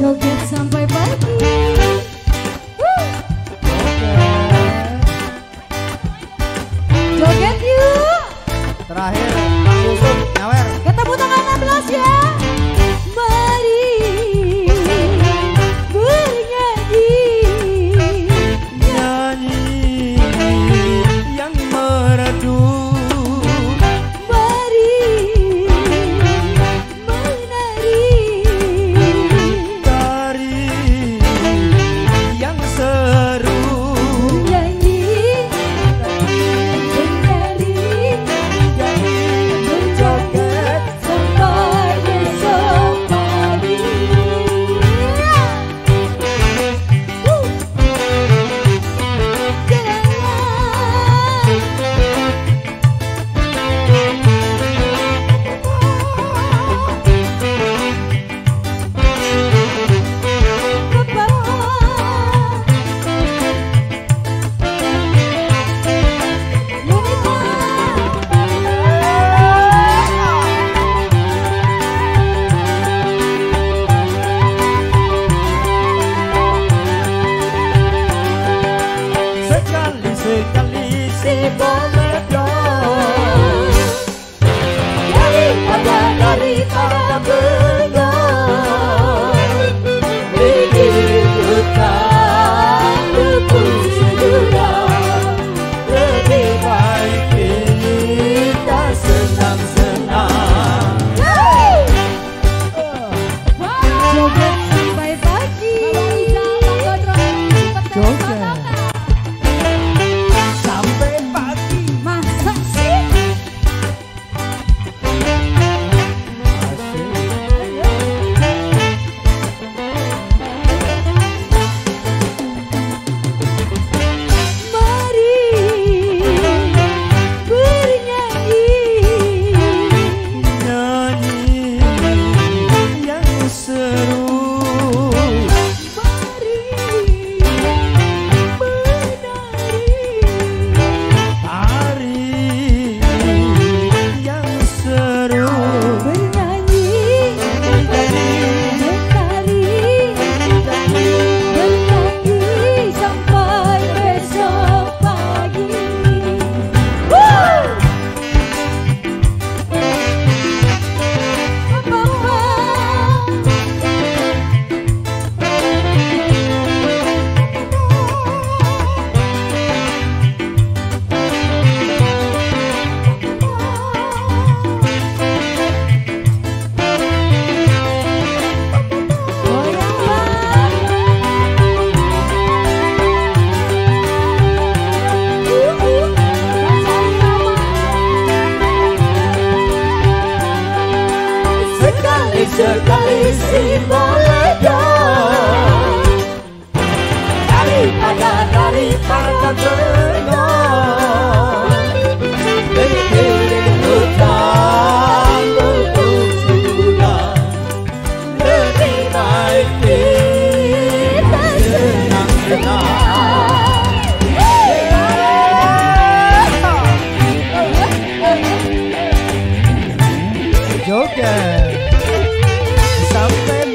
Joget sampai pagi. Joget yuk. Terakhir. Cali, c'est Cali, c'est bon. Sekali si sampai